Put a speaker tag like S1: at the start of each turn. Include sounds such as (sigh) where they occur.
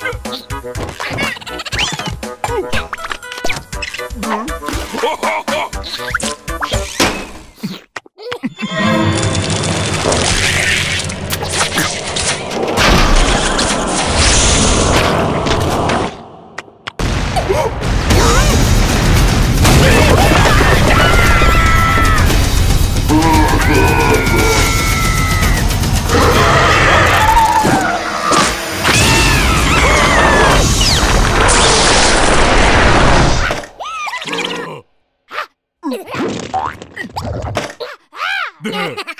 S1: Woo!
S2: (laughs)
S3: Ah!